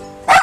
Ah!